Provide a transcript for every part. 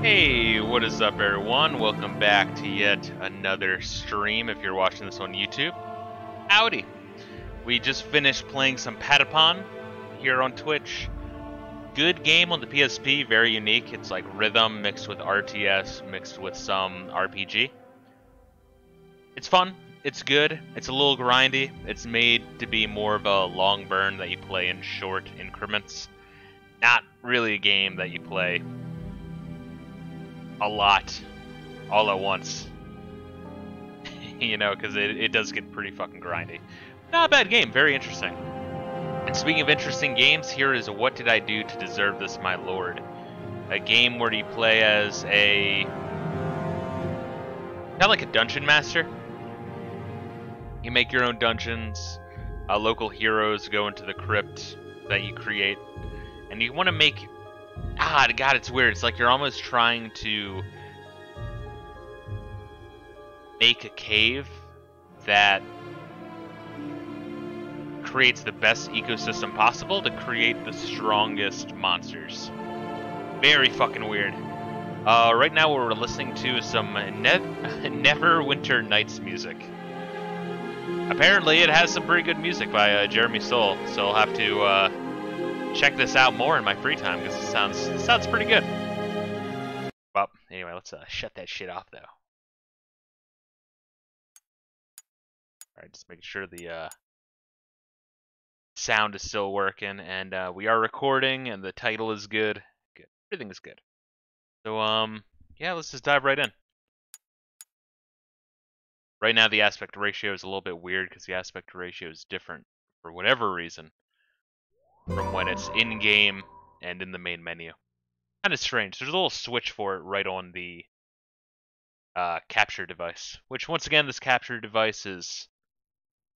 Hey, what is up, everyone? Welcome back to yet another stream if you're watching this on YouTube. Howdy! We just finished playing some Patapon here on Twitch. Good game on the PSP, very unique. It's like rhythm mixed with RTS, mixed with some RPG. It's fun, it's good, it's a little grindy. It's made to be more of a long burn that you play in short increments. Not really a game that you play a lot all at once. you know, because it, it does get pretty fucking grindy. Not a bad game, very interesting. And speaking of interesting games, here is What Did I Do to Deserve This, My Lord? A game where you play as a. kind of like a dungeon master. You make your own dungeons. Uh, local heroes go into the crypt that you create. And you want to make ah, God, it's weird. It's like you're almost trying to make a cave that creates the best ecosystem possible to create the strongest monsters. Very fucking weird. Uh, right now, we're listening to some ne- Neverwinter Nights music. Apparently, it has some pretty good music by uh, Jeremy Soule, so I'll have to uh, check this out more in my free time because it sounds sounds pretty good. Well, anyway, let's uh, shut that shit off though. All right, just making sure the uh, sound is still working, and uh, we are recording, and the title is good. Good, everything is good. So um, yeah, let's just dive right in. Right now, the aspect ratio is a little bit weird because the aspect ratio is different for whatever reason from when it's in game and in the main menu. Kind of strange. There's a little switch for it right on the uh, capture device. Which, once again, this capture device is.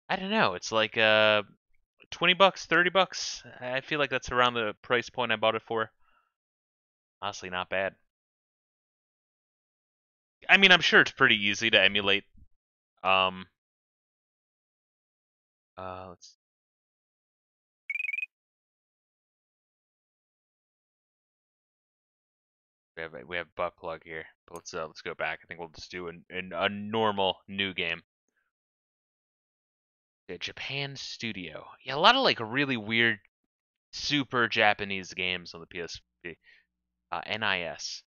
I don't know. It's like uh, 20 bucks, 30 bucks. I feel like that's around the price point I bought it for. Honestly, not bad. I mean, I'm sure it's pretty easy to emulate. Um, uh, let's We have we have butt plug here, but let's uh, let's go back. I think we'll just do an, an a normal new game. The Japan Studio. Yeah, a lot of like really weird, super Japanese games on the PSP. Uh, NIS.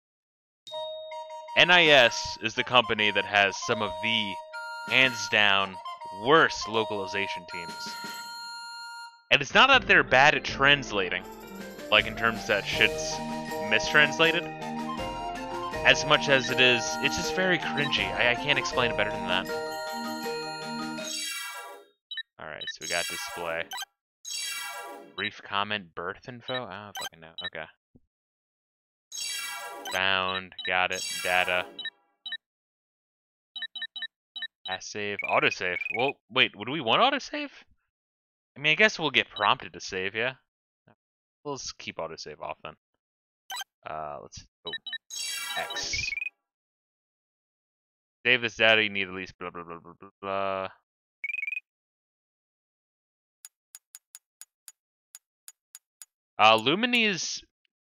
NIS is the company that has some of the hands down worst localization teams. And it's not that they're bad at translating, like in terms that shit's mistranslated as much as it is, it's just very cringy. I, I can't explain it better than that. Alright, so we got display. Brief comment, birth info? Don't fucking know. Okay. Found, got it, data. Save, autosave. Well, wait, would we want autosave? I mean, I guess we'll get prompted to save, yeah? Let's keep autosave off then. Uh, let's, oh, X. Save this data, you need at least blah blah blah blah blah blah. Uh, Lumines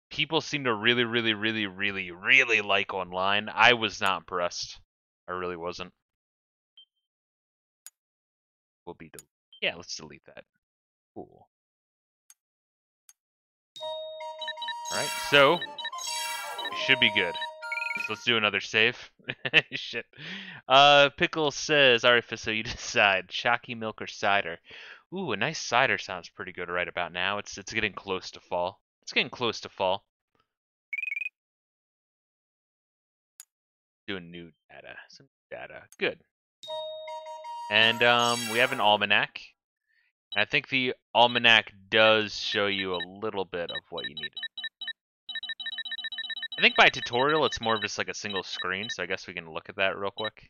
people seem to really, really, really, really, really like online. I was not impressed. I really wasn't. Will be del yeah, let's delete that. Cool. Alright, so should be good. So let's do another save. Shit. Uh, Pickle says, alright, so you decide. Chalky milk or cider? Ooh, a nice cider sounds pretty good right about now. It's it's getting close to fall. It's getting close to fall. Doing new data. Some data. Good. And um, we have an almanac. I think the almanac does show you a little bit of what you need. I think by tutorial it's more of just like a single screen, so I guess we can look at that real quick.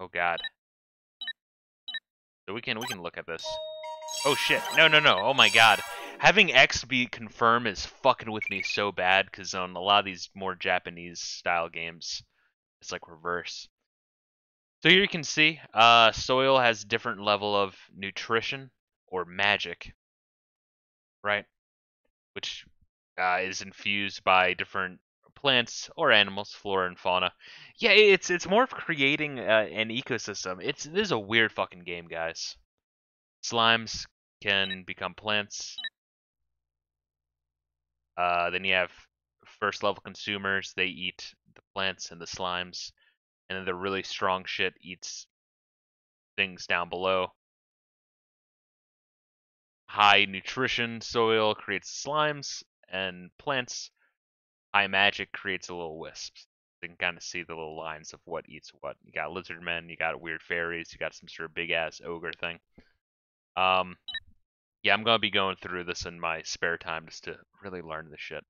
Oh god. So we can we can look at this. Oh shit. No no no. Oh my god. Having X be confirm is fucking with me so bad because on a lot of these more Japanese style games, it's like reverse. So here you can see, uh, soil has different level of nutrition or magic, right? Which uh, is infused by different plants or animals, flora and fauna. Yeah, it's it's more of creating uh, an ecosystem. It's this is a weird fucking game, guys. Slimes can become plants. Uh, then you have first level consumers. They eat the plants and the slimes, and then the really strong shit eats things down below. High nutrition soil creates slimes, and plants. High magic creates a little wisps. You can kind of see the little lines of what eats what. You got lizard men, you got weird fairies, you got some sort of big ass ogre thing. Um, yeah, I'm gonna be going through this in my spare time just to really learn the shit.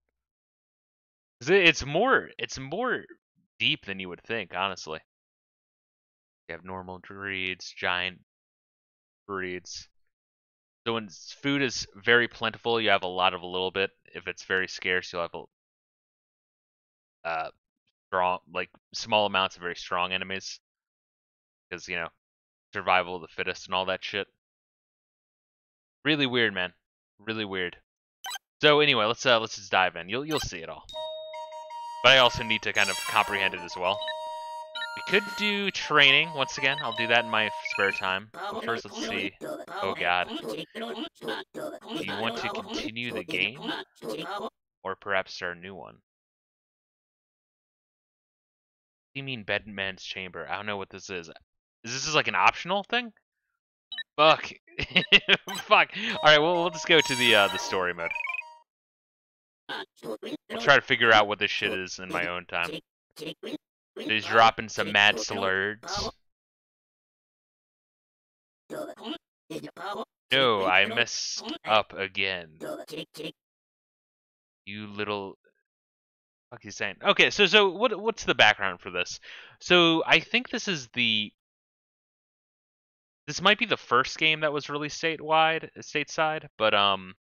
It's more, it's more deep than you would think, honestly. You have normal breeds, giant breeds. So when food is very plentiful, you have a lot of a little bit. If it's very scarce, you'll have a uh, strong, like small amounts of very strong enemies, because you know, survival of the fittest and all that shit. Really weird, man. Really weird. So anyway, let's uh, let's just dive in. You'll you'll see it all. But I also need to kind of comprehend it as well. We could do training once again. I'll do that in my spare time. But first, let's see. Oh God. Do you want to continue the game, or perhaps start a new one? What do you mean Badman's Chamber? I don't know what this is. Is this like an optional thing? Fuck. Fuck. Alright, well, we'll just go to the uh, the story mode. I'll try to figure out what this shit is in my own time. He's dropping some mad slurs. No, I messed up again. You little fuck he's saying. Okay, so so what what's the background for this? So I think this is the this might be the first game that was released statewide, stateside, but um,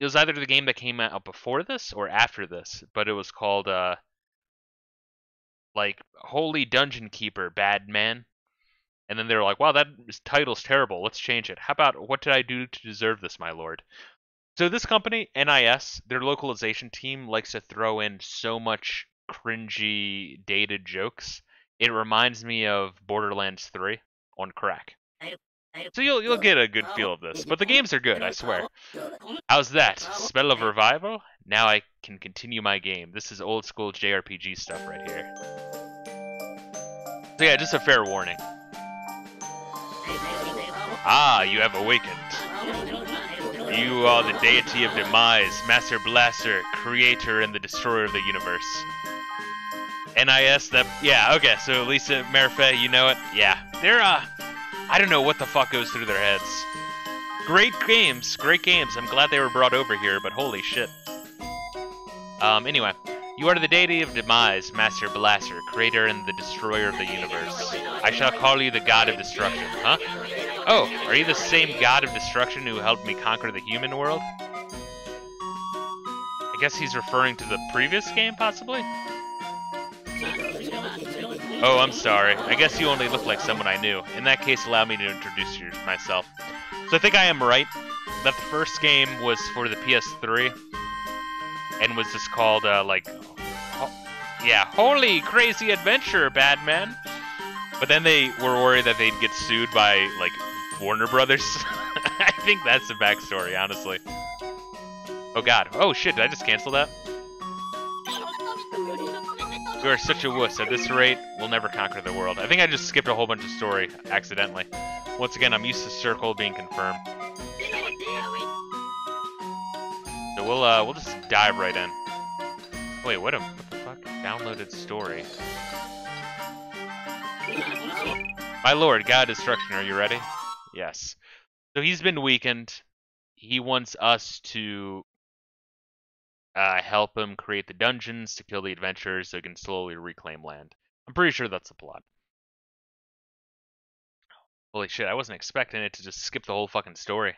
it was either the game that came out before this or after this, but it was called uh, like Holy Dungeon Keeper, Bad Man. And then they were like, "Wow, that title's terrible. Let's change it. How about what did I do to deserve this, my lord?" So this company, NIS, their localization team likes to throw in so much cringy, dated jokes it reminds me of Borderlands 3 on crack. So you'll you'll get a good feel of this, but the games are good, I swear. How's that? Spell of revival? Now I can continue my game. This is old school JRPG stuff right here. So yeah, just a fair warning. Ah, you have awakened. You are the deity of demise, Master Blaster, creator and the destroyer of the universe. NIS, that, yeah, okay, so Lisa Merfe, you know it? Yeah. They're, uh, I don't know what the fuck goes through their heads. Great games, great games. I'm glad they were brought over here, but holy shit. Um, anyway. You are the deity of demise, Master Blaster, creator and the destroyer of the universe. I shall call you the god of destruction, huh? Oh, are you the same god of destruction who helped me conquer the human world? I guess he's referring to the previous game, possibly? Oh, I'm sorry. I guess you only look like someone I knew. In that case, allow me to introduce you myself. So I think I am right. That the first game was for the PS3 and was just called, uh, like, ho yeah, Holy Crazy Adventure, Batman. But then they were worried that they'd get sued by, like, Warner Brothers. I think that's the backstory, honestly. Oh god. Oh shit, did I just cancel that? You are such a wuss. At this rate, we'll never conquer the world. I think I just skipped a whole bunch of story accidentally. Once again, I'm used to circle being confirmed. So we'll uh we'll just dive right in. Wait, what, a, what the fuck? Downloaded story. My lord, God Destruction, are you ready? Yes. So he's been weakened. He wants us to uh, help him create the dungeons to kill the adventurers so he can slowly reclaim land. I'm pretty sure that's the plot. Holy shit, I wasn't expecting it to just skip the whole fucking story.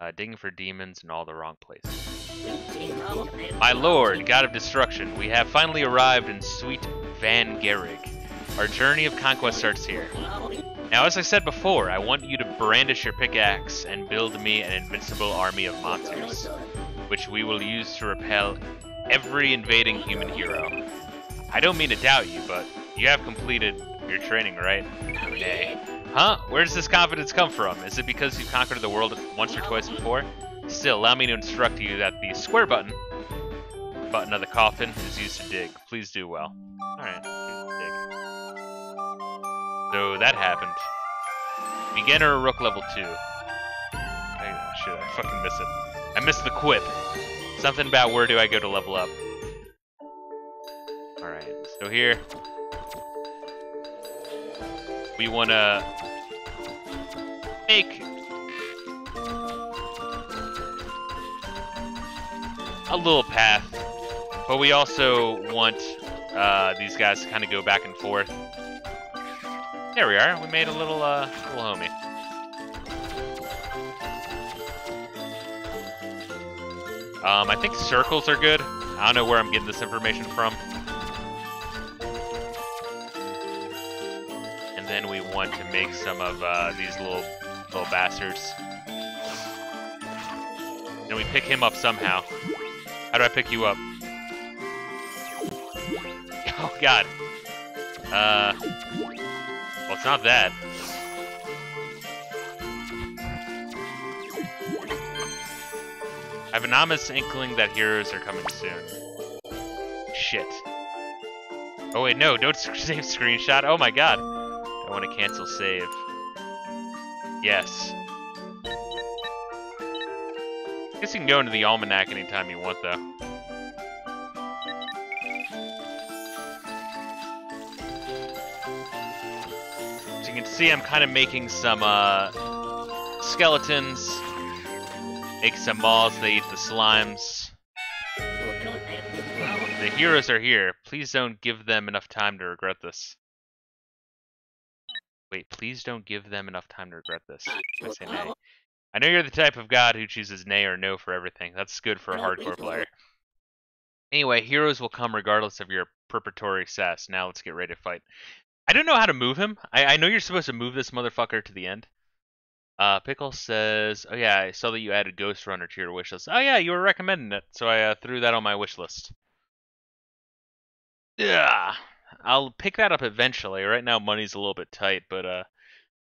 Uh, digging for demons in all the wrong places. My lord, god of destruction, we have finally arrived in sweet Van Gerig. Our journey of conquest starts here. Now, as I said before, I want you to brandish your pickaxe and build me an invincible army of monsters, which we will use to repel every invading human hero. I don't mean to doubt you, but you have completed your training, right? Nay. Huh? Where does this confidence come from? Is it because you've conquered the world once or twice before? Still, allow me to instruct you that the square button, button of the coffin, is used to dig. Please do well. Alright, dig. So that happened. Beginner Rook level 2. I, shit, I fucking miss it. I missed the quip. Something about where do I go to level up. Alright, so here. We wanna make a little path, but we also want uh, these guys to kind of go back and forth. There we are. We made a little, uh, little homie. Um, I think circles are good. I don't know where I'm getting this information from. And then we want to make some of uh, these little little bastards. Then we pick him up somehow. How do I pick you up? Oh god. Uh well it's not that. I have an ominous inkling that heroes are coming soon. Shit. Oh wait, no, don't save screenshot. Oh my god. I want to cancel save. Yes. I guess you can go into the almanac anytime you want, though. So you can see I'm kind of making some uh, skeletons, make some balls, they eat the slimes. The heroes are here. Please don't give them enough time to regret this. Wait, please don't give them enough time to regret this. I say nay. I know you're the type of god who chooses nay or no for everything. That's good for a hardcore player. Anyway, heroes will come regardless of your preparatory sass. Now let's get ready to fight. I don't know how to move him. I, I know you're supposed to move this motherfucker to the end. Uh, Pickle says, oh yeah, I saw that you added Ghost Runner to your wish list. Oh yeah, you were recommending it, so I uh, threw that on my wish list. Yeah. I'll pick that up eventually. Right now, money's a little bit tight, but uh,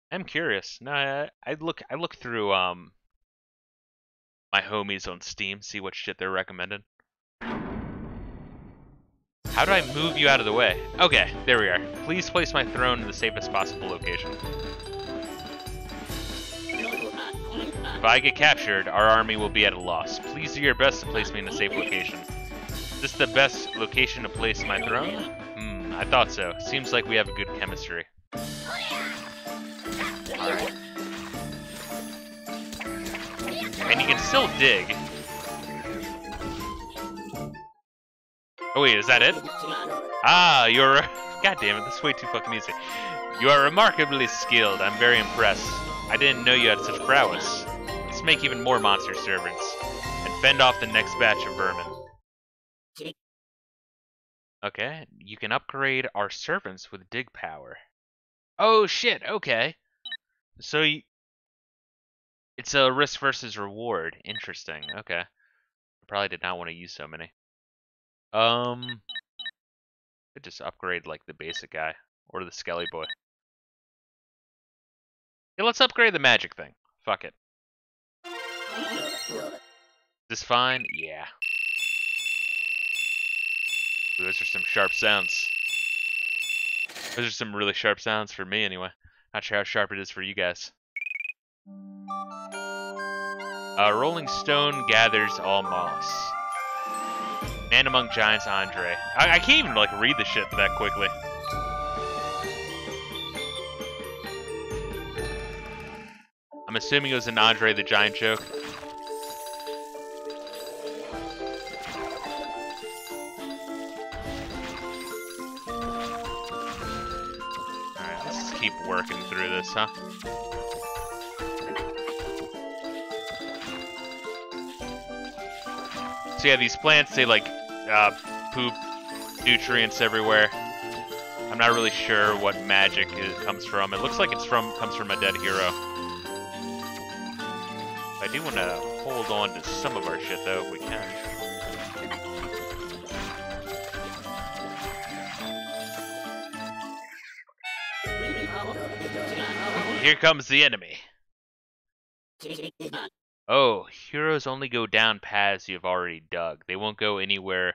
I'm curious. No, I, I look I look through um my homies on Steam, see what shit they're recommending. How do I move you out of the way? Okay, there we are. Please place my throne in the safest possible location. If I get captured, our army will be at a loss. Please do your best to place me in a safe location. Is this the best location to place my throne? Hmm, I thought so. Seems like we have a good chemistry. Alright. And you can still dig. Oh wait, is that it? Ah, you're... God damn it, this is way too fucking easy. You are remarkably skilled. I'm very impressed. I didn't know you had such prowess. Make even more monster servants, and fend off the next batch of vermin. Okay, you can upgrade our servants with dig power. Oh shit, okay. So it's a risk versus reward. Interesting. Okay. I probably did not want to use so many. Um could just upgrade like the basic guy or the skelly boy. Yeah, let's upgrade the magic thing. Fuck it. Is this fine? Yeah. Those are some sharp sounds. Those are some really sharp sounds for me, anyway. Not sure how sharp it is for you guys. Uh, Rolling Stone gathers all moss. Man Among Giants, Andre. I, I can't even like read the shit that quickly. I'm assuming it was an Andre the Giant joke. Working through this, huh? So yeah, these plants, they like uh, poop nutrients everywhere. I'm not really sure what magic it comes from. It looks like it's from comes from a dead hero. I do want to hold on to some of our shit though, if we can. Here comes the enemy. Oh, heroes only go down paths you've already dug. They won't go anywhere.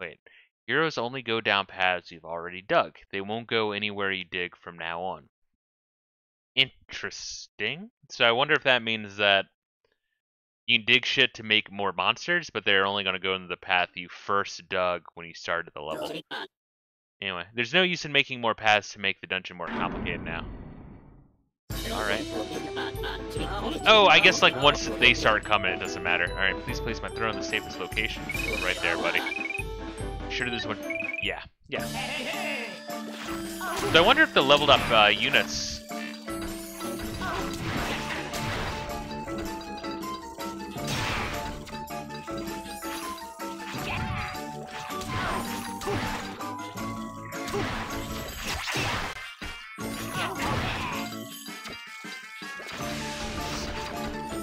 Wait. Heroes only go down paths you've already dug. They won't go anywhere you dig from now on. Interesting. So I wonder if that means that you can dig shit to make more monsters, but they're only going to go into the path you first dug when you started the level. Anyway, there's no use in making more paths to make the dungeon more complicated now. Alright. Oh, I guess like once they start coming, it doesn't matter. Alright, please place my throne in the safest location. Right there, buddy. Sure there's one. Yeah, yeah. So I wonder if the leveled up uh, units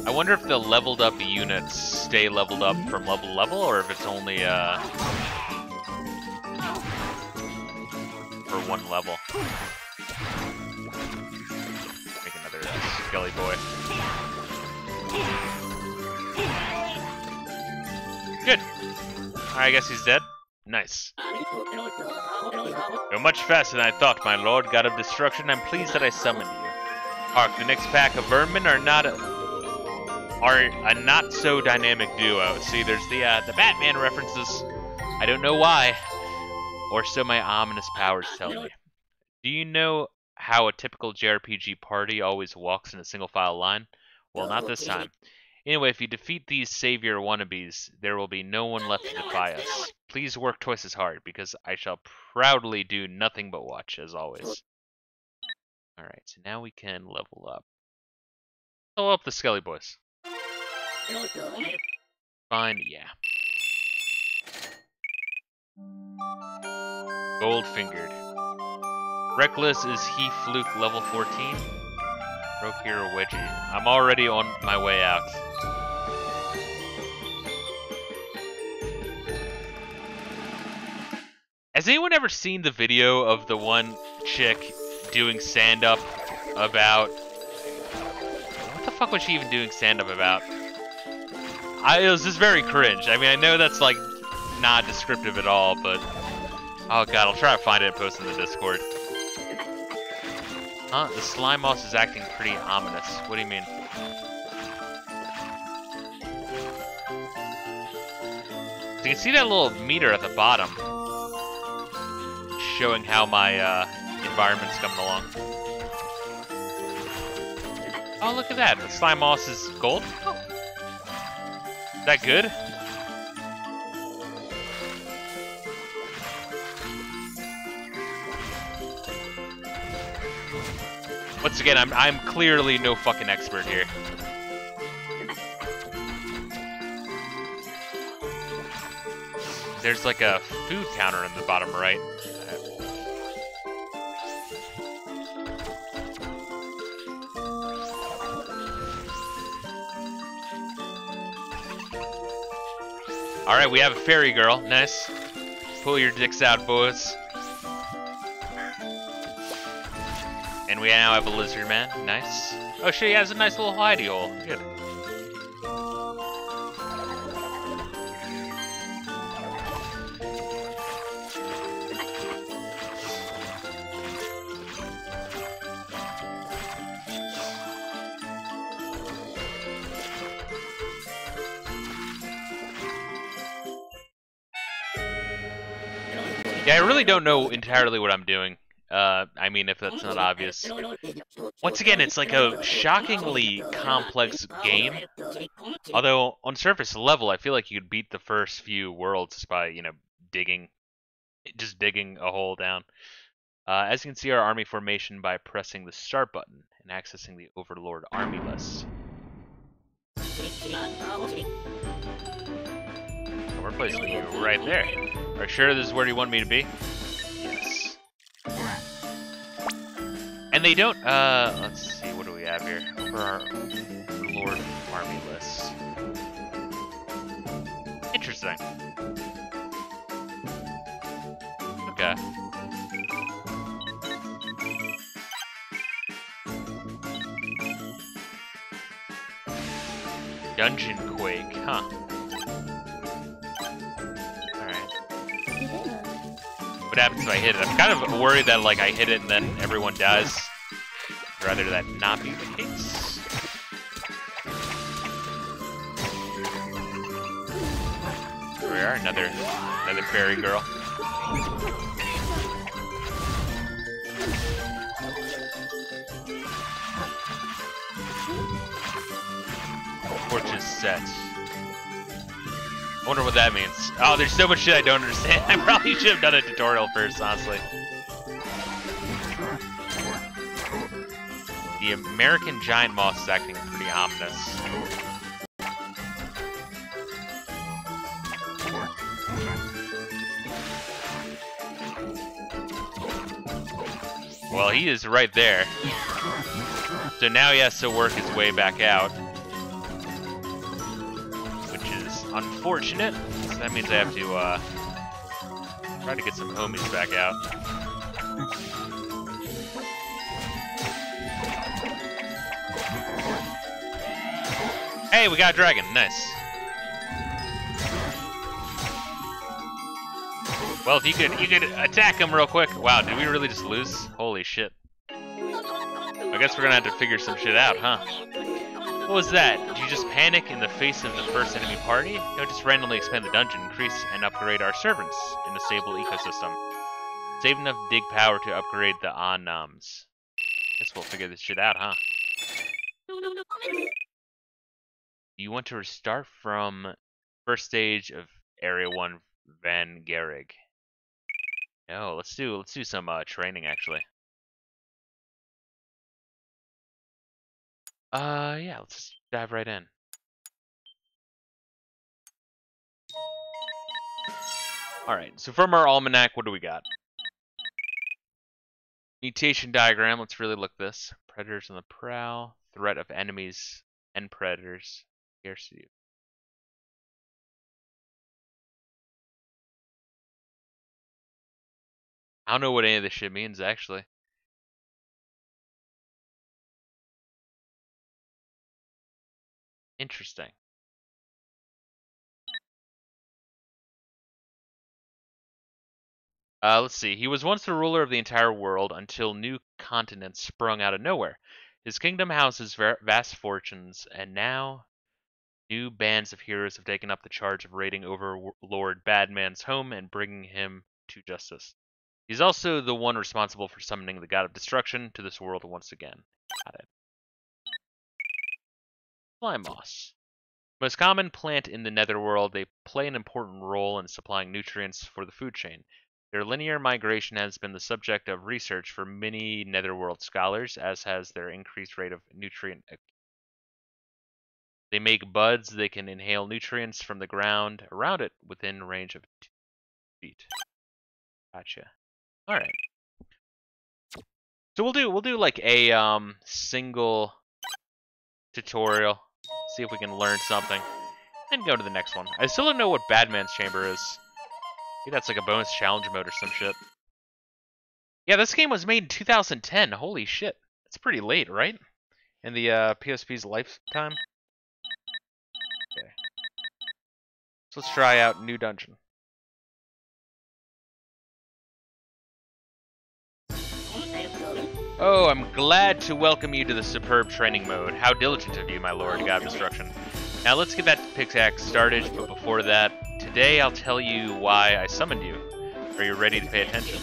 I wonder if the leveled up units stay leveled up from level to level, or if it's only uh, for one level. Make another uh, Skelly boy. Good. I guess he's dead. Nice. You're much faster than I thought, my lord, god of destruction. I'm pleased that I summoned you. Hark, the next pack of vermin are not are a not so dynamic duo. See, there's the uh, the Batman references. I don't know why, or so my ominous powers tell me. Do you know how a typical JRPG party always walks in a single file line? Well, not this time. Anyway, if you defeat these savior wannabes, there will be no one left to defy us. Please work twice as hard, because I shall proudly do nothing but watch, as always. Alright, so now we can level up. Level up the Skelly Boys. Fine, yeah. Gold fingered. Reckless is he fluke level 14. Broke hero wedgie. I'm already on my way out. Has anyone ever seen the video of the one chick doing stand up about what the fuck was she even doing stand up about? I, it was just very cringe. I mean, I know that's like not descriptive at all, but oh god, I'll try to find it and post it in the Discord. Huh? The slime moss is acting pretty ominous. What do you mean? So you can see that little meter at the bottom, showing how my uh, environment's coming along. Oh, look at that. The slime moss is gold. Oh, that good? Once again, I'm I'm clearly no fucking expert here. There's like a food counter in the bottom right. Alright, we have a fairy girl. Nice. Pull your dicks out, boys. And we now have a lizard man. Nice. Oh, she has a nice little hidey hole. Good. Yeah, I really don't know entirely what I'm doing. Uh, I mean, if that's not obvious. Once again, it's like a shockingly complex game. Although, on surface level, I feel like you could beat the first few worlds by, you know, digging, just digging a hole down. Uh, as you can see our army formation by pressing the start button and accessing the Overlord army list proper place. Right there. Are you sure this is where you want me to be? Yes. And they don't, uh, let's see, what do we have here? For our Lord Army list. Interesting. Okay. Dungeon Quake, huh? What happens if I hit it? I'm kind of worried that like I hit it and then everyone dies. Rather that not be the case. Here we are, another another fairy girl. Torches set. Wonder what that means. Oh, there's so much shit I don't understand. I probably should have done a tutorial first, honestly. The American giant moth is acting pretty ominous. Well, he is right there. So now he has to work his way back out. Unfortunate. So that means I have to, uh, try to get some homies back out. Hey, we got a dragon. Nice. Well, if you could, you could attack him real quick. Wow, did we really just lose? Holy shit. I guess we're gonna have to figure some shit out, huh? What was that? Did you just panic in the face of the first enemy party? No, just randomly expand the dungeon, increase and upgrade our servants in a stable ecosystem. Save enough dig power to upgrade the Omnoms. Guess we'll figure this shit out, huh? You want to restart from first stage of Area 1 Van Garrig? No, let's do let's do some uh, training actually. Uh, yeah, let's just dive right in. Alright, so from our almanac, what do we got? Mutation diagram, let's really look this. Predators on the prowl, threat of enemies and predators, scarcity. I don't know what any of this shit means, actually. Interesting. Uh, let's see. He was once the ruler of the entire world until new continents sprung out of nowhere. His kingdom houses vast fortunes, and now new bands of heroes have taken up the charge of raiding over Lord Badman's home and bringing him to justice. He's also the one responsible for summoning the god of destruction to this world once again. Got it. Slime moss. Most common plant in the netherworld, they play an important role in supplying nutrients for the food chain. Their linear migration has been the subject of research for many netherworld scholars, as has their increased rate of nutrient. They make buds they can inhale nutrients from the ground around it within range of two feet. Gotcha. All right. So we'll do we'll do like a um single tutorial see if we can learn something, and go to the next one. I still don't know what Badman's Chamber is. Maybe that's like a bonus challenge mode or some shit. Yeah, this game was made in 2010. Holy shit. It's pretty late, right? In the uh, PSP's lifetime? Okay. So let's try out New Dungeon. Oh, I'm glad to welcome you to the superb training mode. How diligent of you, my lord, God of Destruction. Now let's get that pickaxe started, but before that, today I'll tell you why I summoned you. Are you ready to pay attention?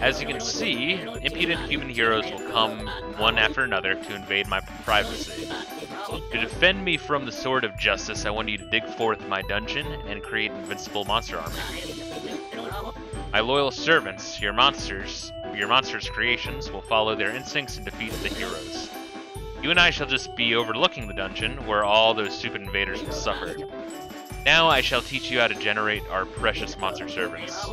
As you can see, impudent human heroes will come one after another to invade my privacy. To defend me from the sword of justice, I want you to dig forth my dungeon and create invincible monster armor. My loyal servants, your monsters, your monsters' creations, will follow their instincts and defeat the heroes. You and I shall just be overlooking the dungeon, where all those stupid invaders will suffer. Now I shall teach you how to generate our precious monster servants.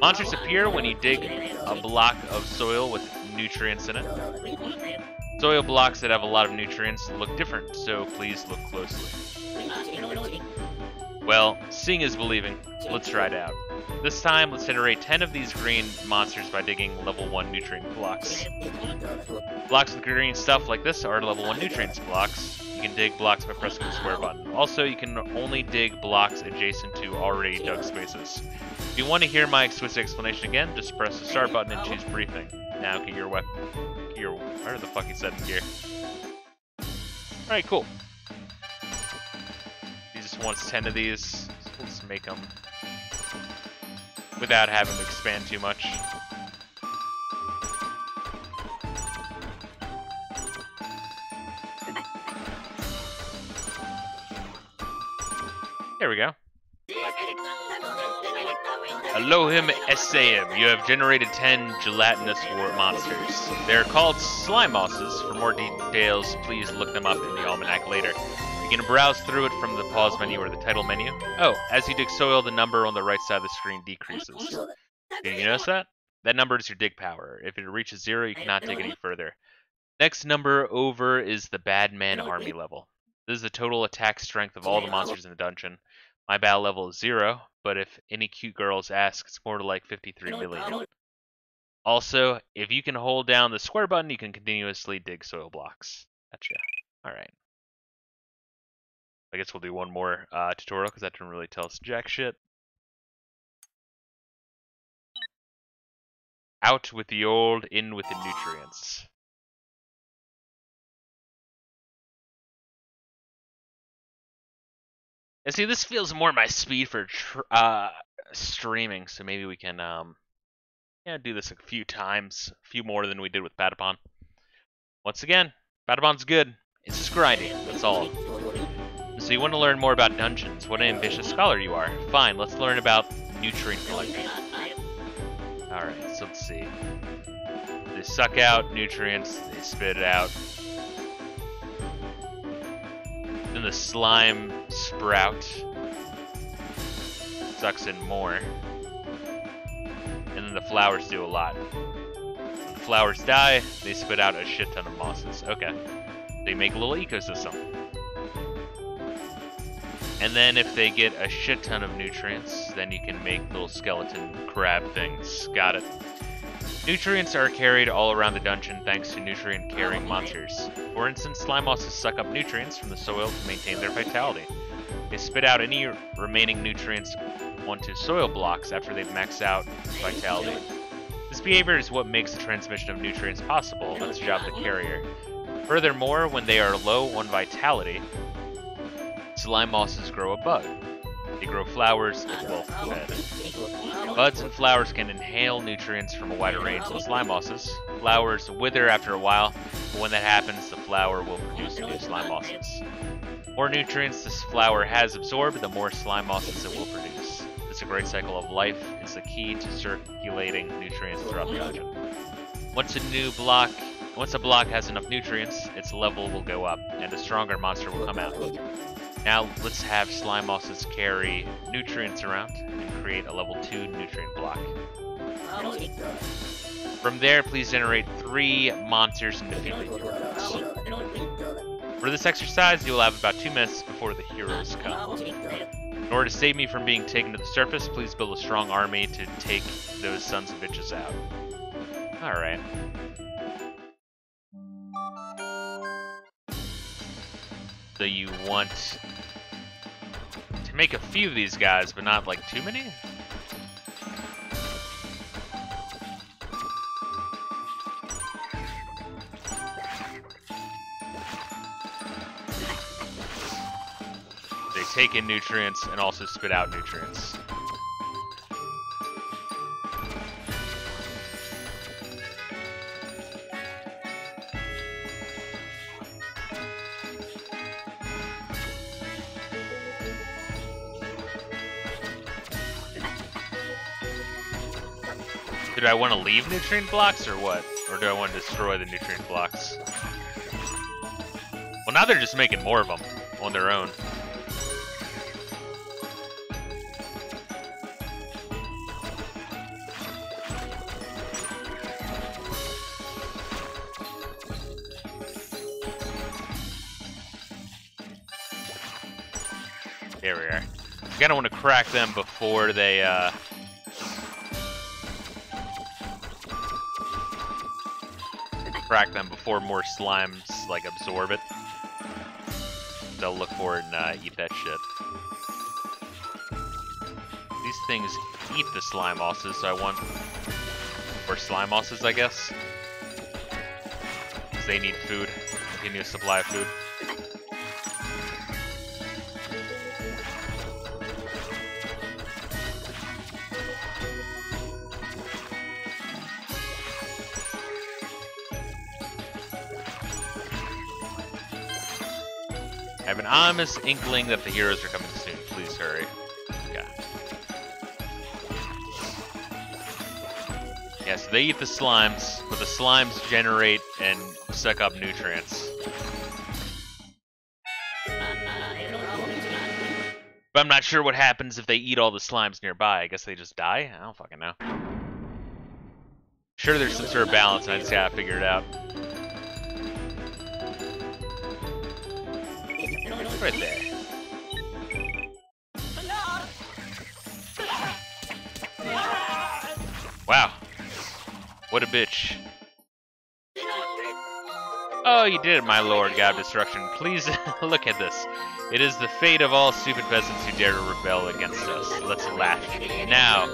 Monsters appear when you dig a block of soil with nutrients in it. Soil blocks that have a lot of nutrients look different, so please look closely. Well, seeing is believing. Let's try it out. This time, let's generate 10 of these green monsters by digging level 1 nutrient blocks. Blocks with green stuff like this are level 1 nutrients blocks. You can dig blocks by pressing the square button. Also, you can only dig blocks adjacent to already dug spaces. If you want to hear my explicit explanation again, just press the start button and choose briefing. Now get your weapon. Your where the fuck he said gear. Alright, cool. He just wants 10 of these. Let's make them without having to expand too much. There we go. Elohim Esayim, you have generated 10 gelatinous war monsters. They're called slime mosses. For more details, please look them up in the almanac later. You can browse through it from the pause menu or the title menu. Oh, as you dig soil, the number on the right side of the screen decreases. Did you notice that? That number is your dig power. If it reaches zero, you cannot dig any further. Next number over is the Badman Army level. This is the total attack strength of all the monsters in the dungeon. My battle level is zero, but if any cute girls ask, it's more to like 53 million. Also, if you can hold down the square button, you can continuously dig soil blocks. Gotcha. Alright. I guess we'll do one more uh, tutorial because that didn't really tell us jack shit. Out with the old, in with the nutrients. And see, this feels more my speed for uh, streaming, so maybe we can um, yeah, do this a few times, a few more than we did with Patapon. Once again, Patapon's good. It's just grinding, that's all. So you want to learn more about dungeons. What an ambitious scholar you are. Fine, let's learn about nutrient collection. Alright, so let's see. They suck out nutrients, they spit it out. Then the slime sprout sucks in more. And then the flowers do a lot. When flowers die, they spit out a shit ton of mosses. Okay. They make a little ecosystem. And then if they get a shit ton of nutrients, then you can make little skeleton crab things. Got it. Nutrients are carried all around the dungeon thanks to nutrient-carrying monsters. For instance, slime mosses suck up nutrients from the soil to maintain their vitality. They spit out any remaining nutrients onto soil blocks after they've maxed out vitality. This behavior is what makes the transmission of nutrients possible, that's the job the carrier. Furthermore, when they are low on vitality, slime mosses grow a bud. They grow flowers as well. Buds and flowers can inhale nutrients from a wider range than slime mosses. Flowers wither after a while, but when that happens, the flower will produce new slime mosses. More nutrients this flower has absorbed, the more slime mosses it will produce. It's a great cycle of life. It's the key to circulating nutrients throughout the dungeon. Once a new block once a block has enough nutrients, its level will go up, and a stronger monster will come out. Now let's have slime mosses carry nutrients around and create a level 2 nutrient block. From there, please generate 3 monsters and defeat the. For this exercise, you will have about 2 minutes before the heroes come. In order to save me from being taken to the surface, please build a strong army to take those sons of bitches out. Alright. So you want make a few of these guys, but not like too many? They take in nutrients and also spit out nutrients. Do I want to leave nutrient blocks or what? Or do I want to destroy the nutrient blocks? Well, now they're just making more of them on their own. There we are. I kind of want to crack them before they, uh, crack them before more slimes like absorb it. They'll look for it and uh, eat that shit. These things eat the slime mosses, so I want or slime mosses, I guess. Because they need food, continuous supply of food. Have an ominous inkling that the heroes are coming soon. Please hurry. Okay. Yeah, so they eat the slimes, but the slimes generate and suck up nutrients. But I'm not sure what happens if they eat all the slimes nearby. I guess they just die? I don't fucking know. Sure there's some sort of balance and I just gotta figure it out. Right there. Wow. What a bitch. Oh, you did it, my lord, god of destruction. Please look at this. It is the fate of all stupid peasants who dare to rebel against us. Let's laugh. Now,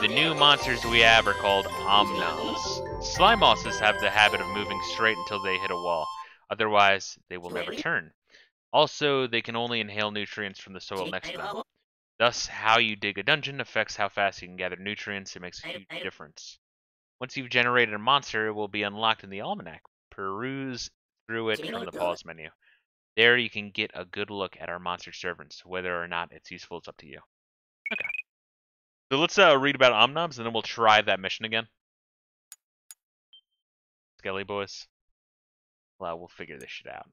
the new monsters we have are called Omnoms. Slime mosses have the habit of moving straight until they hit a wall. Otherwise, they will never turn. Also, they can only inhale nutrients from the soil next to them. Thus, how you dig a dungeon affects how fast you can gather nutrients. It makes a huge difference. Once you've generated a monster, it will be unlocked in the almanac. Peruse through it from the pause menu. There you can get a good look at our monster servants. Whether or not it's useful it's up to you. Okay. So let's uh, read about Omnoms, and then we'll try that mission again. Skelly boys. Well, we'll figure this shit out.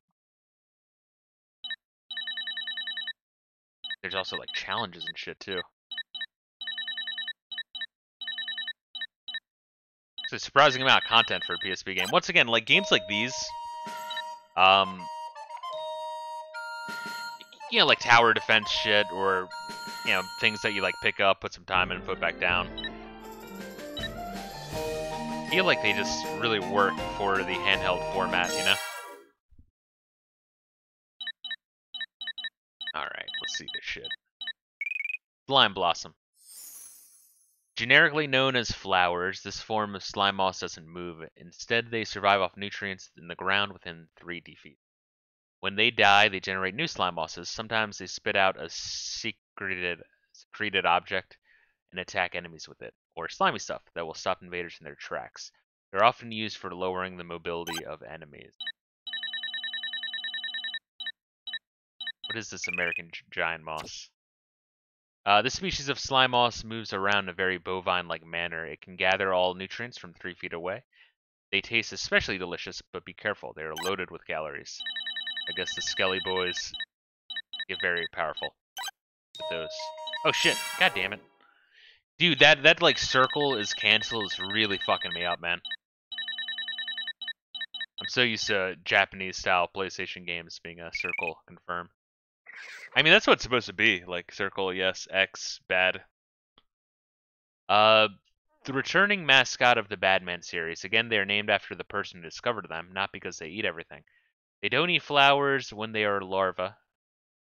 There's also like challenges and shit too. It's a surprising amount of content for a PSP game. Once again, like games like these, um, you know, like tower defense shit, or you know, things that you like pick up, put some time in, and put back down. I feel like they just really work for the handheld format, you know. Shit. Slime Blossom. Generically known as flowers, this form of slime moss doesn't move. Instead, they survive off nutrients in the ground within 3D feet. When they die, they generate new slime mosses. Sometimes they spit out a secreted, secreted object and attack enemies with it, or slimy stuff that will stop invaders in their tracks. They're often used for lowering the mobility of enemies. What is this American giant moss? Uh, this species of slime moss moves around in a very bovine-like manner. It can gather all nutrients from three feet away. They taste especially delicious, but be careful, they are loaded with calories. I guess the Skelly boys get very powerful with those. Oh shit, god damn it. Dude, that, that like circle is cancel is really fucking me up, man. I'm so used to Japanese style PlayStation games being a circle confirm. I mean, that's what it's supposed to be. Like, circle, yes, X, bad. Uh, the returning mascot of the Badman series. Again, they are named after the person who discovered them, not because they eat everything. They don't eat flowers when they are larvae,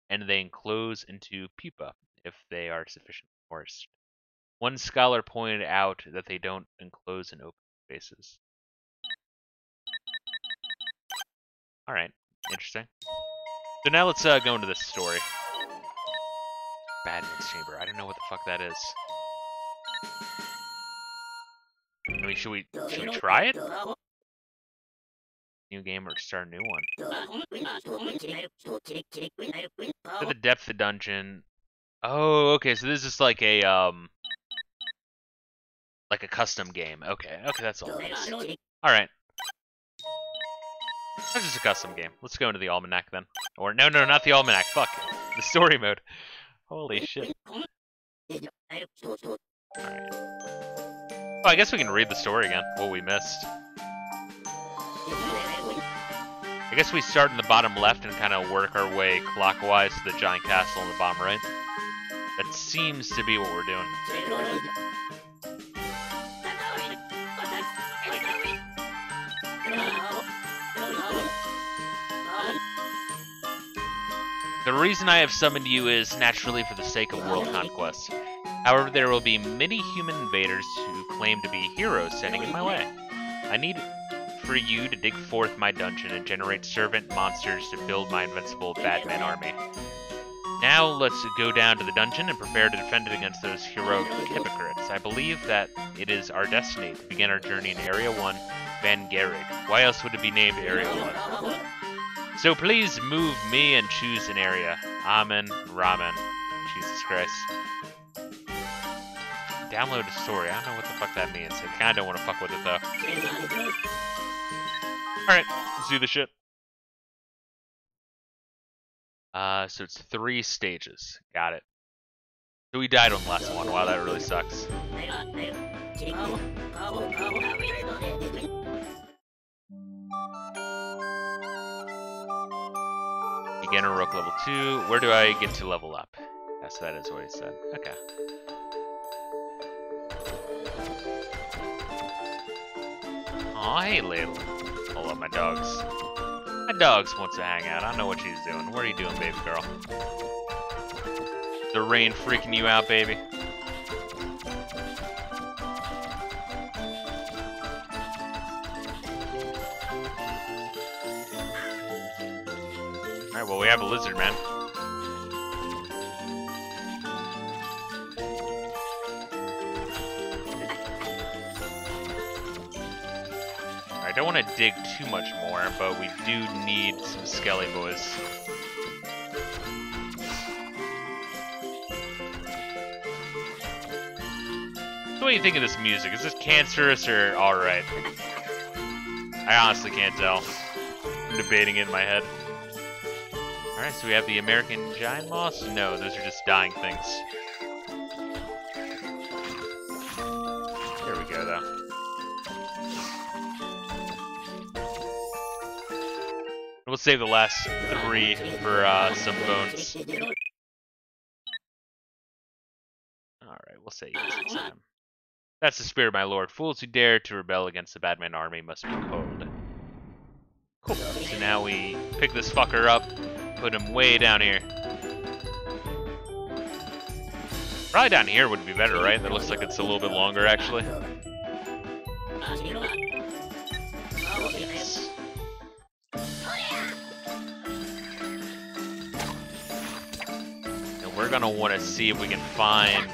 and they enclose into pupa if they are sufficiently moist. One scholar pointed out that they don't enclose in open spaces. Alright, interesting. So now let's uh, go into this story. Badman's Chamber. I don't know what the fuck that is. I mean, should we should we try it? New game or start a new one? The depth of dungeon. Oh, okay. So this is like a um, like a custom game. Okay, okay, that's all. All right. That's just a custom game. Let's go into the almanac then. Or no, no, not the almanac. Fuck the story mode. Holy shit. Oh, I guess we can read the story again. What we missed. I guess we start in the bottom left and kind of work our way clockwise to the giant castle in the bottom right. That seems to be what we're doing. The reason I have summoned you is naturally for the sake of world conquest. However, there will be many human invaders who claim to be heroes standing in my way. I need for you to dig forth my dungeon and generate servant monsters to build my invincible Badman army. Now let's go down to the dungeon and prepare to defend it against those heroic hypocrites. I believe that it is our destiny to begin our journey in Area 1, Van Gerig. Why else would it be named Area 1? So please move me and choose an area. Amen. Ramen. Jesus Christ. Download a story. I don't know what the fuck that means. I kinda don't want to fuck with it though. Alright, let's do the shit. Uh, so it's three stages. Got it. So we died on the last one. Wow, that really sucks. Beginner Rook level 2. Where do I get to level up? Yes, that is what he said. Okay. Aw, hey Layla. Hold up, my dogs. My dogs wants to hang out. I know what she's doing. What are you doing, baby girl? The rain freaking you out, baby? Have a lizard man. I don't want to dig too much more, but we do need some skelly boys. So what do you think of this music? Is this cancerous or alright? I honestly can't tell. I'm debating it in my head. Alright, so we have the American giant moss? No, those are just dying things. There we go, though. We'll save the last three for uh, some bones. Alright, we'll say yes this time. That's the spirit, my lord. Fools who dare to rebel against the Badman army must be cold. Cool. So now we pick this fucker up, put him way down here. Probably down here would be better, right? That looks like it's a little bit longer, actually. And we're gonna want to see if we can find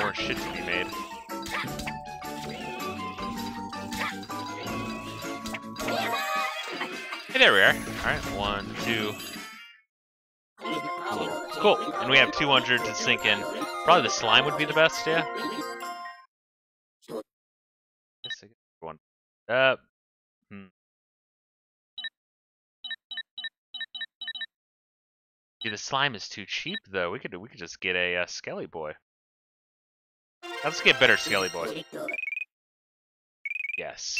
more shit to be made. There we are. Alright, one, two. Cool. And we have 200 to sink in. Probably the slime would be the best, yeah? One. Uh, hmm. See, the slime is too cheap, though. We could we could just get a uh, Skelly Boy. Let's get better Skelly Boy. Yes.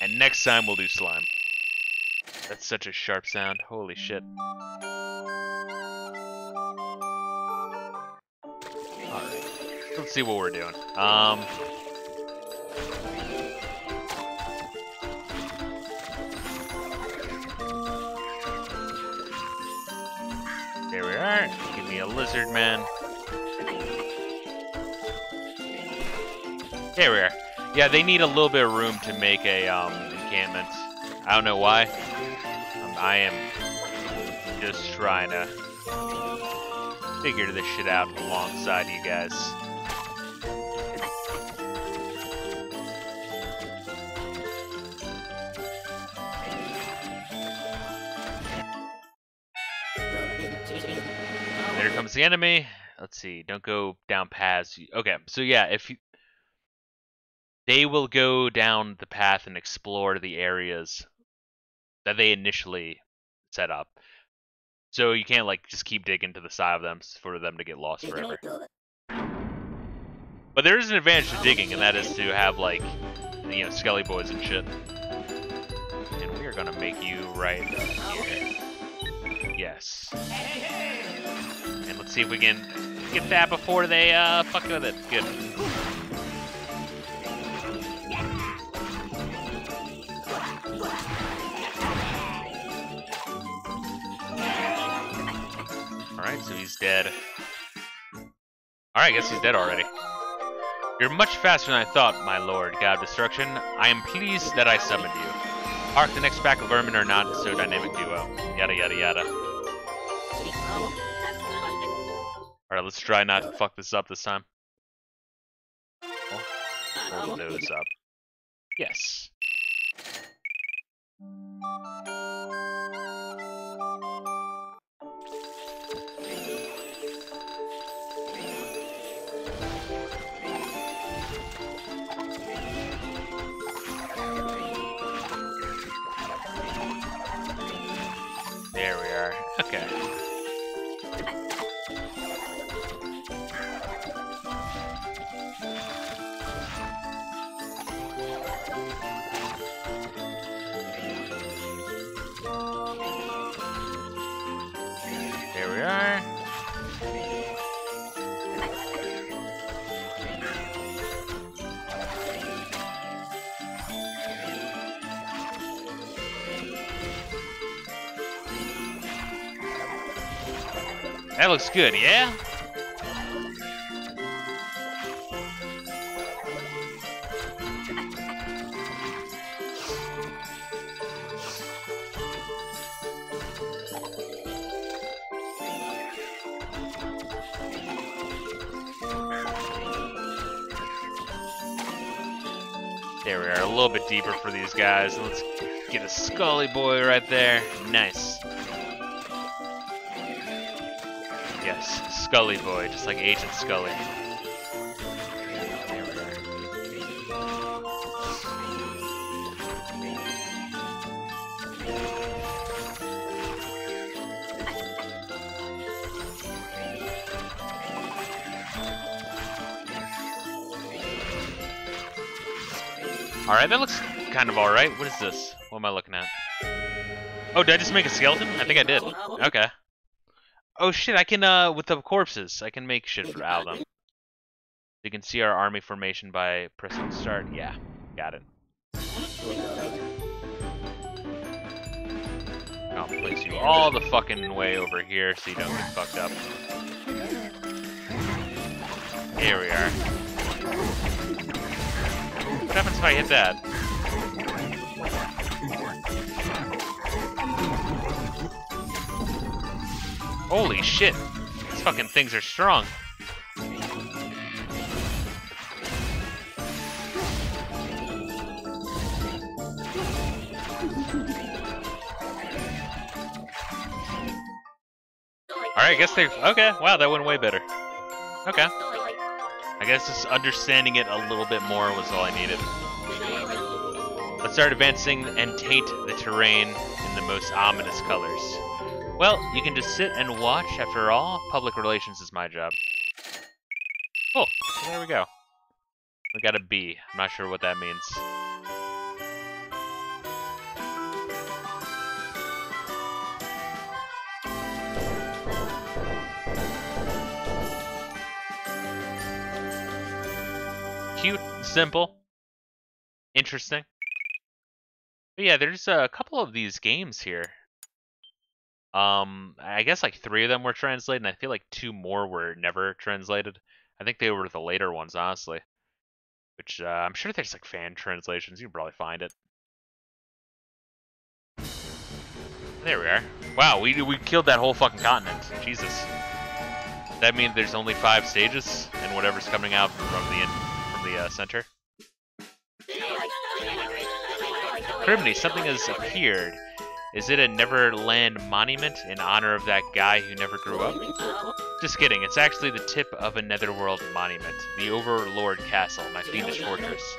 And next time we'll do slime. That's such a sharp sound. Holy shit. Alright. Let's see what we're doing. Um... There we are. Give me a lizard man. There we are. Yeah, they need a little bit of room to make a um, encampment. I don't know why. Um, I am just trying to figure this shit out alongside you guys. There comes the enemy. Let's see. Don't go down paths. Okay, so yeah, if you, they will go down the path and explore the areas that they initially set up. So you can't like just keep digging to the side of them for them to get lost forever. But there is an advantage to digging, and that is to have like you know, Skelly Boys and shit. And we are gonna make you right here. Yes. And let's see if we can get that before they uh, fuck with it. Good. Dead. Alright, I guess he's dead already. You're much faster than I thought, my lord, god of destruction. I am pleased that I summoned you. Hark, the next pack of vermin are not so dynamic duo. Yada yada yada. Alright, let's try not to fuck this up this time. Hold those up. Yes. That looks good, yeah? There we are, a little bit deeper for these guys. Let's get a Scully boy right there. Nice. Yes, Scully boy, just like Agent Scully. Alright, that looks kind of alright. What is this? What am I looking at? Oh, did I just make a skeleton? I think I did. Okay. Oh shit, I can, uh, with the corpses, I can make shit for out. You can see our army formation by pressing start. Yeah, got it. I'll place you all the fucking way over here so you don't get fucked up. Here we are. What happens if I hit that? Holy shit! These fucking things are strong. Alright, I guess they okay, wow, that went way better. Okay. I guess just understanding it a little bit more was all I needed. Let's start advancing and taint the terrain in the most ominous colors. Well, you can just sit and watch. After all, public relations is my job. Oh, so there we go. We got a B. I'm not sure what that means. Cute, simple, interesting. But yeah, there's a couple of these games here. Um, I guess like three of them were translated, and I feel like two more were never translated. I think they were the later ones, honestly. Which uh, I'm sure there's like fan translations. You can probably find it. There we are. Wow, we we killed that whole fucking continent. Jesus. That means there's only five stages, and whatever's coming out from the in, from the uh, center. Criminy, something has appeared. Is it a Neverland monument in honor of that guy who never grew up? Just kidding, it's actually the tip of a Netherworld monument, the Overlord Castle, my fiendish fortress.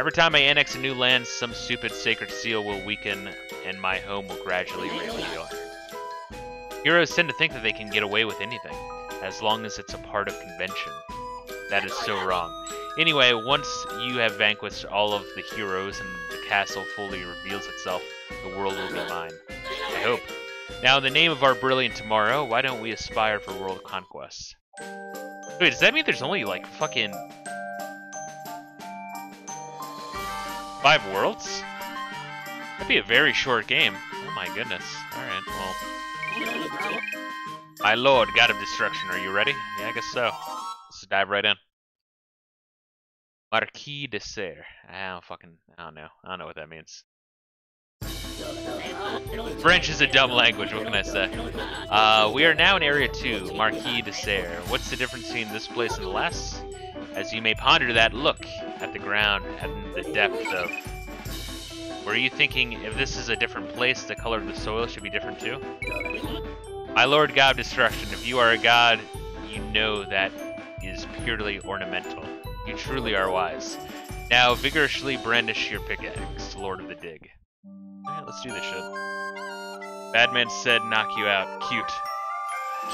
Every time I annex a new land, some stupid sacred seal will weaken and my home will gradually reveal. Heroes tend to think that they can get away with anything, as long as it's a part of convention. That is so wrong. Anyway, once you have vanquished all of the heroes and the castle fully reveals itself, the world will be mine. I hope. Now, in the name of our brilliant tomorrow, why don't we aspire for world conquest? Wait, does that mean there's only like fucking five worlds? That'd be a very short game. Oh my goodness. Alright, well. My lord, god of destruction, are you ready? Yeah, I guess so. Let's dive right in. Marquis de Serre. I don't fucking, I don't know. I don't know what that means. French is a dumb language, what can I say? Uh, we are now in Area 2, Marquis de Serre. What's the difference between this place and the last? As you may ponder that, look at the ground and the depth of... Were you thinking, if this is a different place, the color of the soil should be different too? My lord god of destruction, if you are a god, you know that is purely ornamental. You truly are wise. Now vigorously brandish your pickaxe, Lord of the Dig. Alright, let's do this shit. Badman said knock you out. Cute.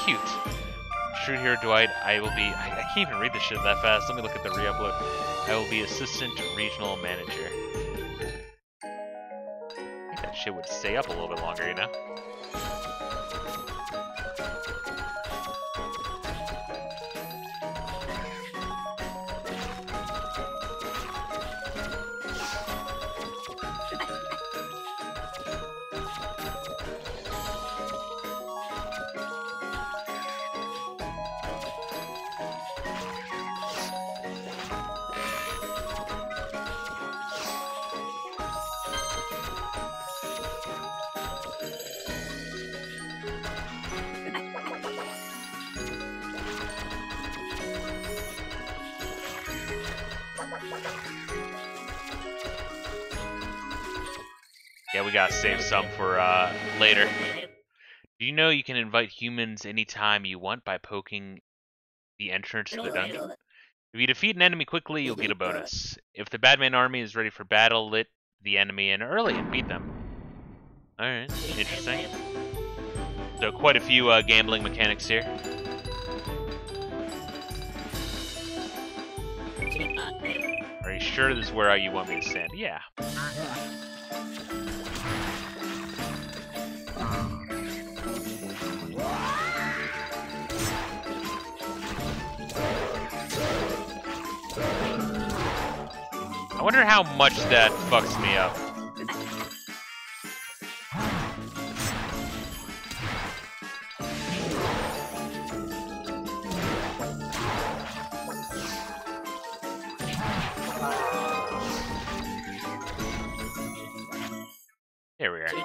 Cute. True here, Dwight. I will be... I, I can't even read this shit that fast. Let me look at the re-upload. I will be Assistant Regional Manager. That shit would stay up a little bit longer, you know? Gotta save some for uh, later. Do you know you can invite humans anytime you want by poking the entrance to the dungeon? If you defeat an enemy quickly, you'll get a bonus. If the Badman army is ready for battle, let the enemy in early and beat them. Alright, interesting. So quite a few uh, gambling mechanics here. Are you sure this is where you want me to stand? Yeah. I wonder how much that fucks me up. There we are. Uh,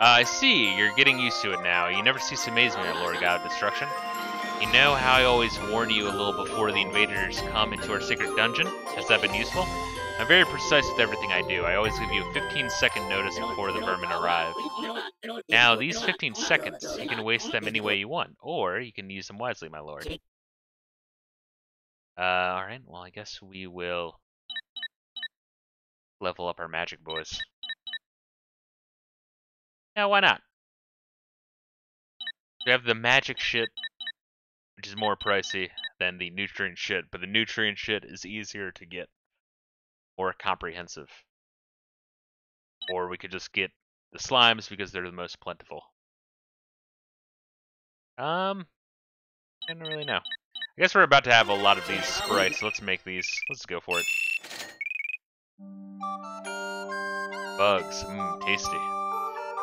I see, you're getting used to it now. You never cease to amaze me, Lord God of Destruction. You know how I always warn you a little before the invaders come into our secret dungeon? That been useful? I'm very precise with everything I do. I always give you a 15 second notice before the vermin arrive. Now, these 15 seconds, you can waste them any way you want, or you can use them wisely, my lord. Uh, alright, well, I guess we will level up our magic boys. Now, why not? We have the magic shit which is more pricey than the nutrient shit, but the nutrient shit is easier to get, more comprehensive. Or we could just get the slimes because they're the most plentiful. Um, I don't really know. I guess we're about to have a lot of these sprites, so let's make these. Let's go for it. Bugs, mmm, tasty.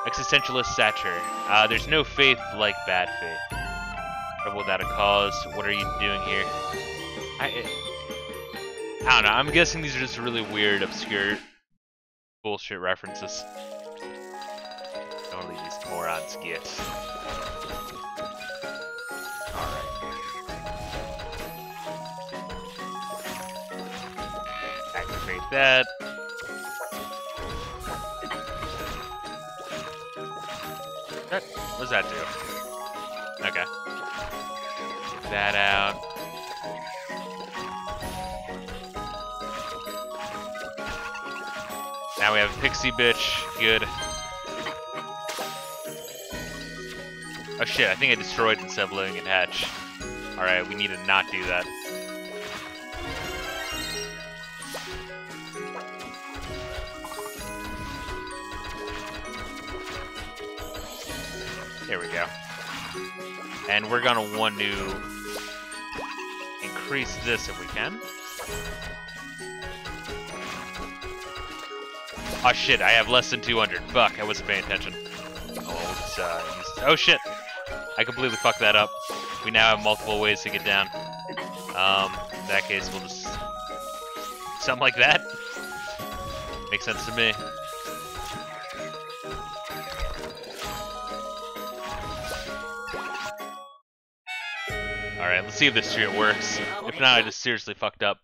Existentialist satire. Uh, there's no faith like bad faith. Trouble without a cause. What are you doing here? I, I don't know. I'm guessing these are just really weird, obscure, bullshit references. Only these morons get. Alright. Activate that. What does that do? Okay that out. Now we have Pixie Bitch. Good. Oh shit, I think I destroyed instead of letting it hatch. Alright, we need to not do that. And we're gonna want to increase this if we can. Oh shit, I have less than 200. Fuck, I wasn't paying attention. Oh, uh, oh shit! I completely fucked that up. We now have multiple ways to get down. Um, in that case, we'll just... Something like that? Makes sense to me. Let's see if this shit works. If not, I just seriously fucked up.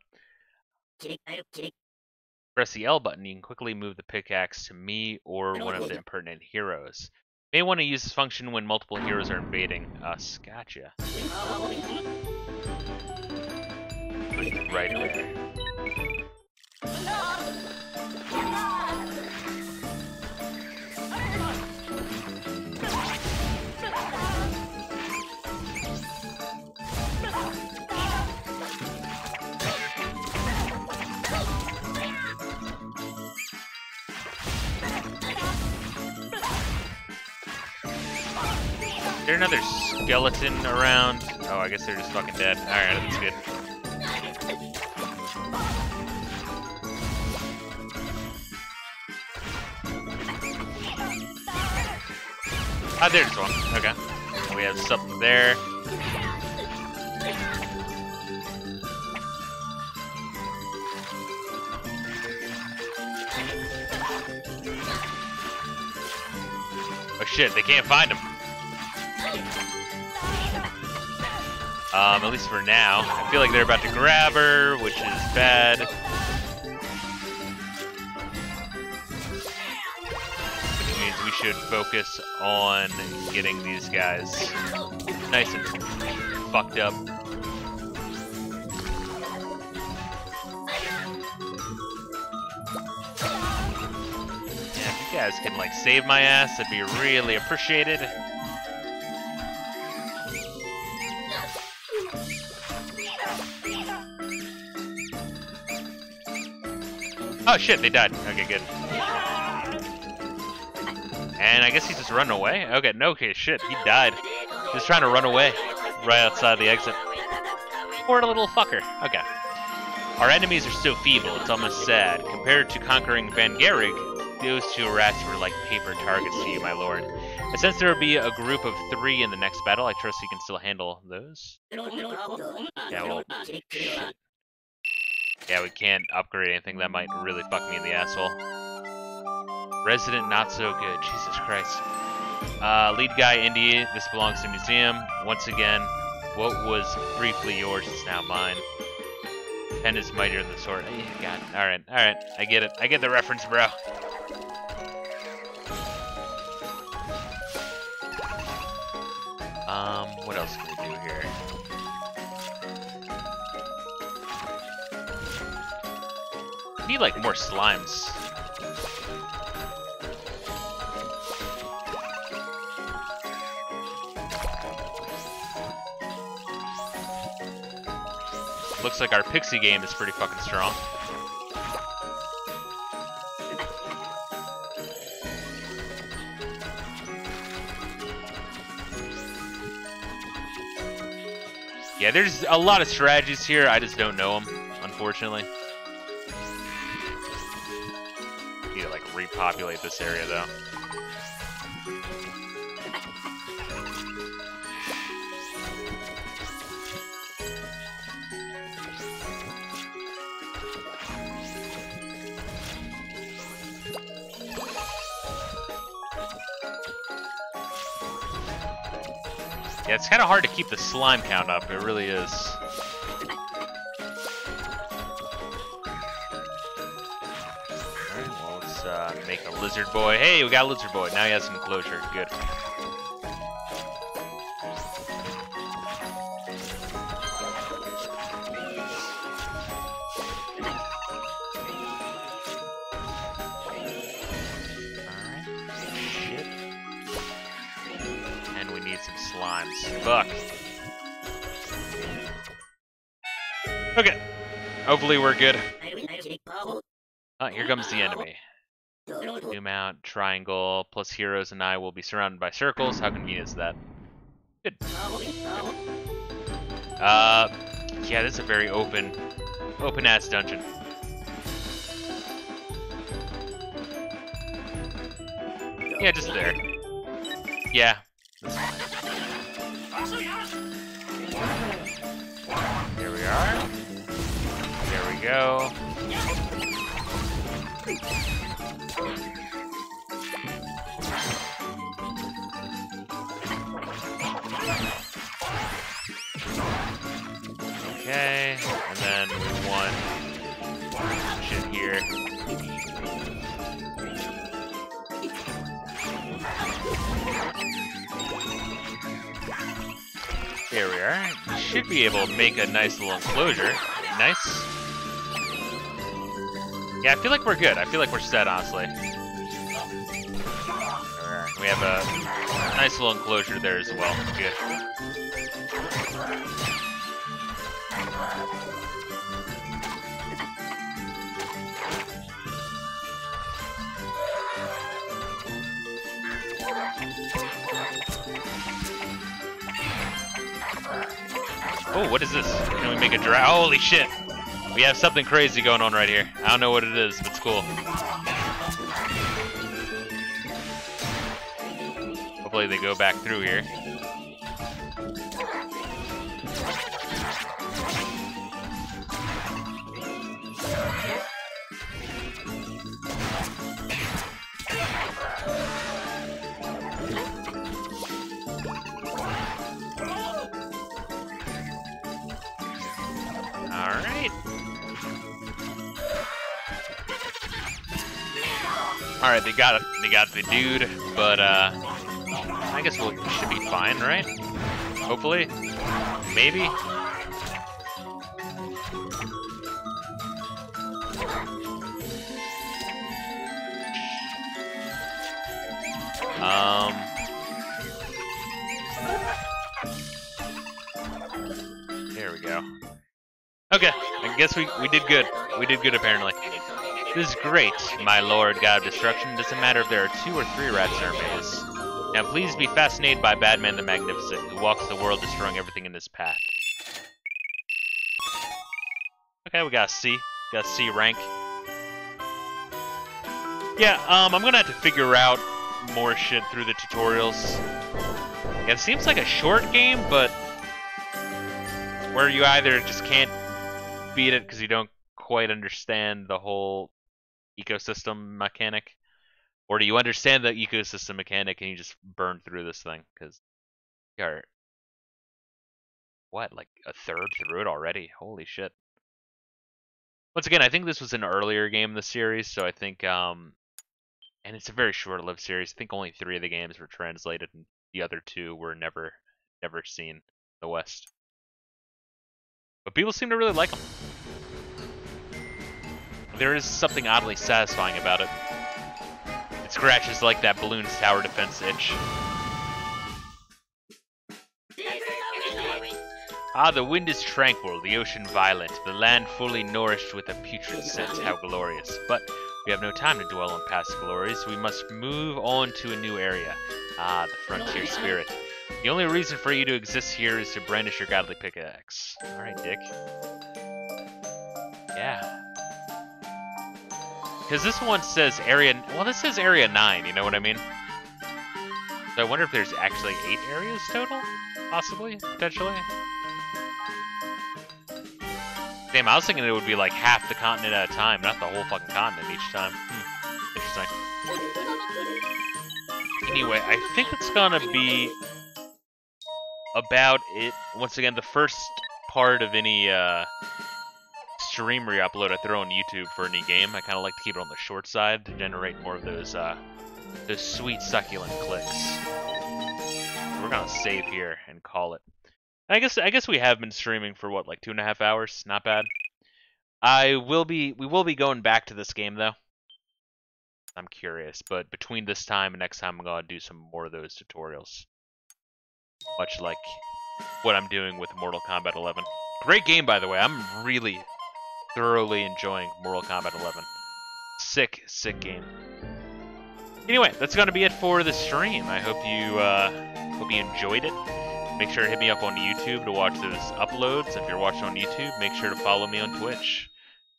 Press the L button, you can quickly move the pickaxe to me or one of the impertinent heroes. You may want to use this function when multiple heroes are invading us. Gotcha. Right there. Is there another skeleton around? Oh, I guess they're just fucking dead. Alright, that's good. Ah, there's one. Okay. We have something there. Oh shit, they can't find him. Um, at least for now. I feel like they're about to grab her, which is bad. Which means we should focus on getting these guys nice and fucked up. Yeah, if you guys can like save my ass, that'd be really appreciated. Oh shit, they died. Okay, good. And I guess he's just running away? Okay, no, okay, shit, he died. He's trying to run away right outside the exit. Poor little fucker. Okay. Our enemies are so feeble, it's almost sad. Compared to conquering Van Gehrig, those two rats were like paper targets to you, my lord. I sense there will be a group of three in the next battle. I trust you can still handle those. Yeah, well, shit. Yeah, we can't upgrade anything. That might really fuck me in the asshole. Resident not so good. Jesus Christ. Uh, lead guy, Indy. This belongs to museum. Once again, what was briefly yours is now mine. Pen is mightier than the sword. Oh, God. Alright, alright. I get it. I get the reference, bro. Um, what else can we do here? Need like more slimes. Looks like our pixie game is pretty fucking strong. Yeah, there's a lot of strategies here, I just don't know them, unfortunately. Repopulate this area, though. Yeah, it's kind of hard to keep the slime count up. It really is. Lizard boy. Hey, we got lizard boy. Now he has some closure. Good. And we need some slimes. Fuck. Okay. Hopefully we're good. Oh, here comes the enemy. Zoom out, triangle, plus heroes and I will be surrounded by circles. How convenient is that? Good. Uh, yeah, this is a very open, open ass dungeon. Yeah, just there. Yeah. There we are. There we go. Here. There we are. You should be able to make a nice little enclosure. Nice. Yeah, I feel like we're good. I feel like we're set, honestly. We have a nice little enclosure there as well. Good. Oh, what is this? Can we make a draft? Holy shit! We have something crazy going on right here. I don't know what it is, but it's cool. Hopefully they go back through here. Alright, they got. They got the dude, but uh I guess we will should be fine, right? Hopefully. Maybe. Um There we go. Okay, I guess we, we did good. We did good apparently. This is great, my lord god of destruction. Doesn't matter if there are two or three rats in our maze. Now please be fascinated by Badman the Magnificent, who walks the world destroying everything in his path. Okay, we got C. Got C rank. Yeah, um, I'm gonna have to figure out more shit through the tutorials. Yeah, it seems like a short game, but where you either just can't beat it because you don't quite understand the whole ecosystem mechanic, or do you understand the ecosystem mechanic and you just burn through this thing because you're what like a third through it already? Holy shit! Once again, I think this was an earlier game in the series, so I think um, and it's a very short-lived series. I think only three of the games were translated, and the other two were never never seen in the West. But people seem to really like them. There is something oddly satisfying about it. It scratches like that Bloons tower defense itch. Ah, the wind is tranquil, the ocean violent, the land fully nourished with a putrid scent, how glorious. But we have no time to dwell on past glories, we must move on to a new area. Ah, the frontier spirit. The only reason for you to exist here is to brandish your godly pickaxe. Alright, Dick. Yeah. Because this one says area... Well, this says area 9, you know what I mean? So I wonder if there's actually 8 areas total? Possibly? Potentially? Damn, I was thinking it would be like half the continent at a time, not the whole fucking continent each time. Hmm. Interesting. Anyway, I think it's gonna be about it. Once again, the first part of any uh, stream re-upload I throw on YouTube for any game. I kind of like to keep it on the short side to generate more of those uh, those sweet succulent clicks. We're gonna save here and call it. I guess I guess we have been streaming for what like two and a half hours. Not bad. I will be we will be going back to this game though. I'm curious, but between this time and next time, I'm gonna do some more of those tutorials. Much like what I'm doing with Mortal Kombat 11. Great game, by the way. I'm really thoroughly enjoying Mortal Kombat 11. Sick, sick game. Anyway, that's gonna be it for the stream. I hope you uh, hope you enjoyed it. Make sure to hit me up on YouTube to watch those uploads. If you're watching on YouTube, make sure to follow me on Twitch.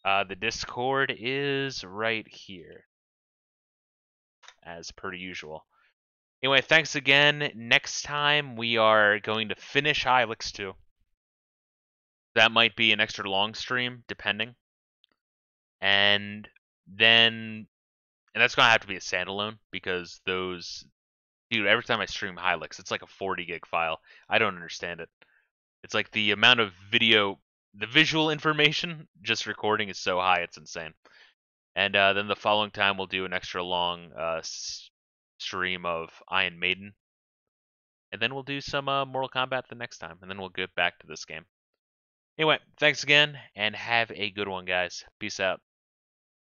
Uh, the Discord is right here, as per usual. Anyway, thanks again. Next time we are going to finish Hylics 2. That might be an extra long stream, depending. And then, and that's gonna have to be a standalone because those, dude. Every time I stream Hylics, it's like a 40 gig file. I don't understand it. It's like the amount of video, the visual information just recording is so high, it's insane. And uh, then the following time we'll do an extra long uh, stream of Iron Maiden. And then we'll do some uh, Mortal Kombat the next time, and then we'll get back to this game. Anyway, thanks again, and have a good one, guys. Peace out.